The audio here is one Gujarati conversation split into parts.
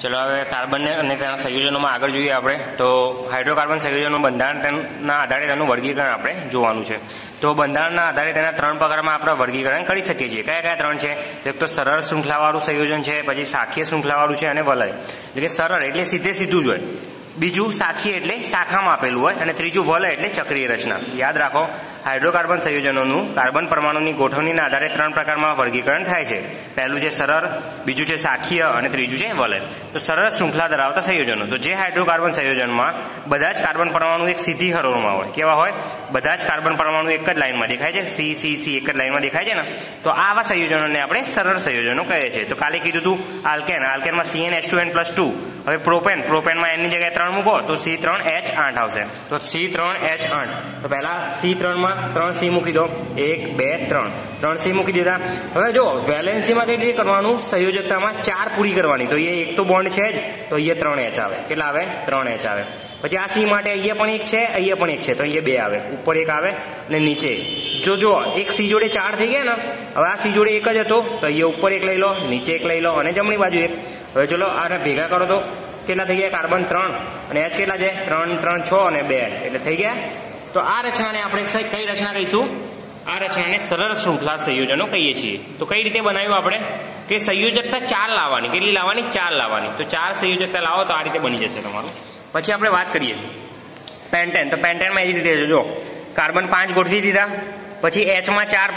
ચલો હવે કાર્બન અને તેના સંયોજનોમાં આગળ જોઈએ આપણે. તો હાઇડ્રોકાર્બન સંયોજનનું બંધારણના આધારે તેનું વર્ગીકરણ આપણે જોવાનું છે. તો બંધારણના આધારે તેના ત્રણ પ્રકારમાં આપણે વર્ગીકરણ કરી શકીએ છીએ. કયા કયા ત્રણ છે? એક તો સરળ શૃંખલાવાળું સંયોજન છે, પછી શાખીય શૃંખલાવાળું છે અને વલય. એટલે કે સરળ એટલે સીધે સીધું જ હોય. બીજું શાખી એટલે શાખામાં આપેલું હોય અને ત્રીજું વલય એટલે ચક્રીય રચના. યાદ રાખો, હાઇડ્રોકાર્બન સંયોજનોનું કાર્બન પરમાણુની ગોઠવણીના આધારે ત્રણ પ્રકારમાં વર્ગીકરણ થાય છે. પહેલું છે સરળ, બીજું છે શાખીય અને ત્રીજું છે વલય. તો સરળ શૃંખલા ધરાવતા સંયોજનો. તો જે હાઇડ્રોકાર્બન સંયોજનમાં બધા જ કાર્બન પરમાણુ એક સીધી હરોળમાં હોય. કેવા હોય? બધા જ કાર્બન પરમાણુ એક જ લાઇનમાં દેખાય છે. સી સી સી એક જ લાઇનમાં દેખાય છે ને? તો આવા સંયોજનોને આપણે સરળ સંયોજનો કહીએ છીએ. તો કાલે કીધું હતું alkane. આલ્કેનમાં CN H two N plus two હવે પ્રોપેન. પ્રોપેનમાં એનની જગ્યાએ ત્રણ મૂકો, તો સી ત્રણ એચ આઠ આવશે. તો સી ત્રણ એચ આઠ. તો પહેલા સી ત્રણમાં ત્રણ સી મૂકી દો. એક, બે, ત્રણ. ત્રણ સી મૂકી દીધા. હવે જો વેલેન્સીમાં કઈ રીતે કરવાનું? સંયોજકતામાં ચાર પૂરી કરવાની. તો એ એક તો બોન્ડ છે જ, તો અહીંયા ત્રણ એચ આવે. કેટલા આવે? ત્રણ એચ આવે. પછી આ સી માટે અહીંયા પણ એક છે, અહીંયા પણ એક છે. તો અહીંયા બે આવે. ઉપર એક આવે અને નીચે જો જો એક સી જોડે ચાર થઈ ગયા ને, હવે આ સી જોડે એક જ હતો. તો અહીંયા ઉપર એક લઈ લો, નીચે એક લઈ લો અને જમણી બાજુ એક. હવે ચલો આને ભેગા કરો તો કેટલા થઈ ગયા? કાર્બન ત્રણ. અને એચ કેટલા છે? ત્રણ ત્રણ, છ અને બે. એટલે થઈ ગયા? તો આ રચનાને આપણે કઈ રચના કહીશું? આ રચનાને સરળ શૃંખલા સંયોજનો કહીએ છીએ. તો કઈ રીતે બનાવ્યું આપણે? કે સંયોજકતા ચાર લાવવાની. કેટલી લાવવાની? ચાર લાવવાની. તો ચાર સંયોજકતા લાવો તો આ રીતે બની જશે તમારું. પછી આપણે વાત કરીએ. પેન્ટેન. તો પેન્ટેનમાં એ રીતે જો કાર્બન પાંચ ગોઠવી દીધા. પછી એચમાં ચાર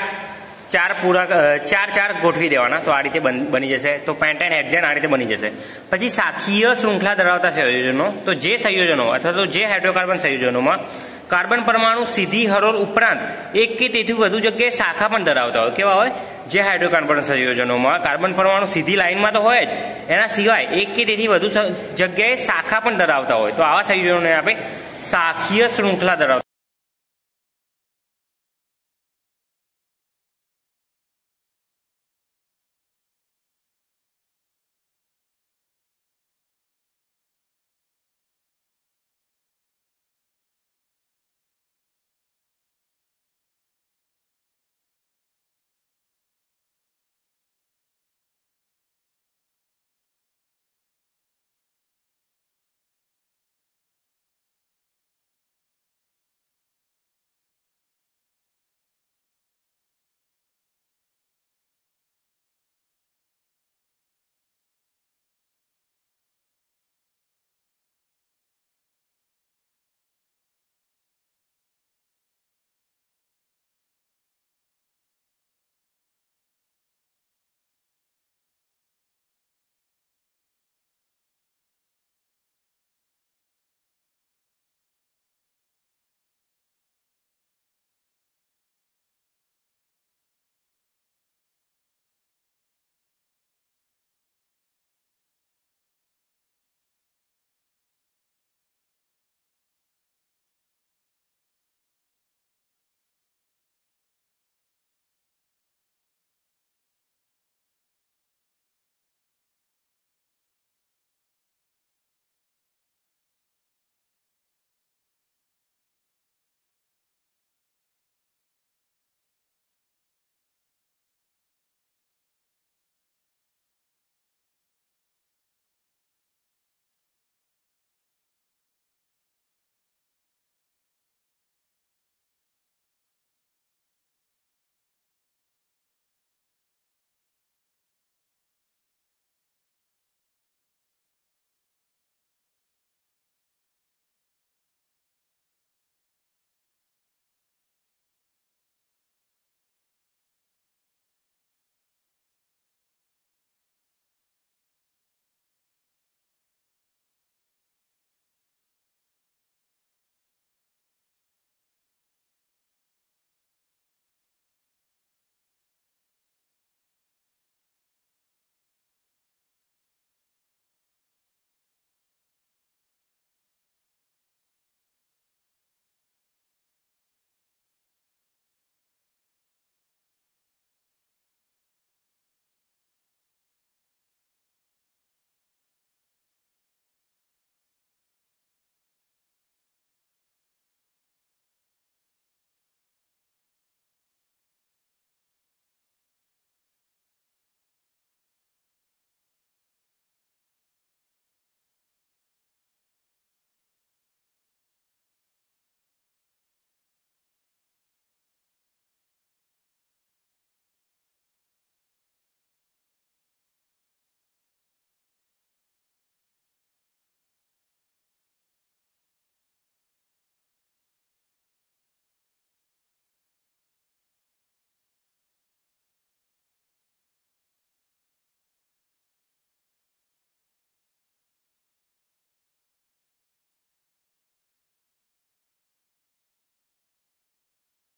ચાર પૂરા ચાર ચાર ગોઠવી દેવાના. તો આ રીતે બની જશે. તો પેન્ટેન હેક્ઝેન આ રીતે બની જશે. પછી સાખીય શૃંખલા ધરાવતા સંયોજનો. તો જે સંયોજનો અથવા તો જે હાઇડ્રોકાર્બન સંયોજનોમાં કાર્બન પરમાણુ સીધી હરોળ ઉપરાંત એક કે તેથી વધુ જગ્યાએ શાખા પણ ધરાવતા હોય. કેવા હોય? જે હાઇડ્રોકાર્બન સંયોજનોમાં કાર્બન પરમાણુ સીધી લાઇનમાં તો હોય જ. એના સિવાય એક કે તેથી વધુ જગ્યાએ શાખા પણ ધરાવતા હોય. તો આવા સંયોજનોને આપણે શાખીય શૃંખલા ધરાવતા